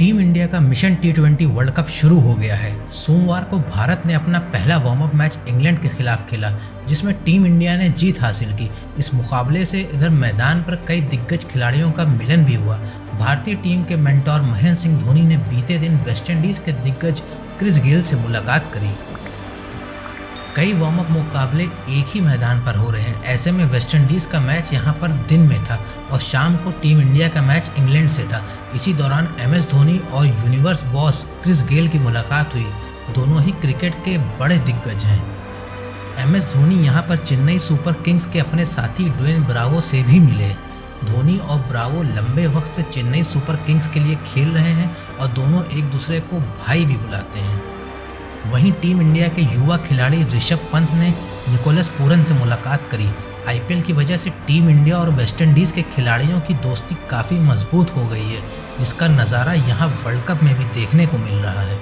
Team India का mission T twenty world cup शुरू हो गया है। सोमवार को भारत ने अपना पहला वार्म अप मैच इंग्लैंड के खिलाफ खेला, जिसमें टीम इंडिया ने जीत हासिल की। इस मुकाबले से इधर मैदान पर कई दिग्गज खिलाड़ियों का मिलन भी हुआ। भारतीय टीम के मेंटोर महेंद्र सिंह धोनी ने बीते दिन वेस्टइंडीज के दिग्गज क्रिस गेल से मुलाकात करी। कई वार्म अप मुकाबले एक ही मैदान पर हो रहे हैं। ऐसे में वेस्ट इंडीज़ का मैच यहाँ पर दिन में था। और शाम को टीम इंडिया का मैच इंग्लैंड से था। इसी दौरान एम एस धोनी और यूनिवर्स बॉस क्रिस गेल की मुलाकात हुई। दोनों ही क्रिकेट के बड़े दिग्गज हैं। एम एस धोनी यहाँ पर चेन्नई सुपर किंग्स के अपने साथी ड्वेन ब्रावो से भी मिले। धोनी और ब्रावो लंबे वक्त से चेन्नई सुपर किंग्स के लिए खेल रहे हैं और दोनों एक दूसरे को भाई भी बुलाते हैं। वहीं टीम इंडिया के युवा खिलाड़ी ऋषभ पंत ने निकोलस पूरन से मुलाकात करी। आईपीएल की वजह से टीम इंडिया और वेस्ट इंडीज़ के खिलाड़ियों की दोस्ती काफ़ी मज़बूत हो गई है, जिसका नज़ारा यहाँ वर्ल्ड कप में भी देखने को मिल रहा है।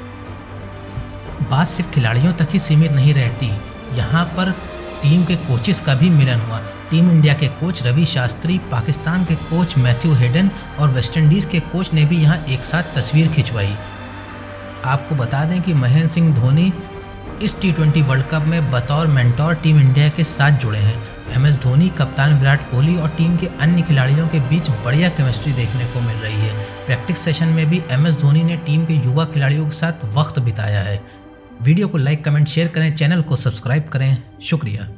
बात सिर्फ़ खिलाड़ियों तक ही सीमित नहीं रहती, यहाँ पर टीम के कोचेस का भी मिलन हुआ। टीम इंडिया के कोच रवि शास्त्री, पाकिस्तान के कोच मैथ्यू हेडन और वेस्टइंडीज़ के कोच ने भी यहाँ एक साथ तस्वीर खिंचवाई। आपको बता दें कि महेंद्र सिंह धोनी इस टी ट्वेंटी वर्ल्ड कप में बतौर मेंटोर टीम इंडिया के साथ जुड़े हैं। एम एस धोनी, कप्तान विराट कोहली और टीम के अन्य खिलाड़ियों के बीच बढ़िया केमिस्ट्री देखने को मिल रही है। प्रैक्टिस सेशन में भी एम एस धोनी ने टीम के युवा खिलाड़ियों के साथ वक्त बिताया है। वीडियो को लाइक कमेंट शेयर करें चैनल को सब्सक्राइब करें। शुक्रिया।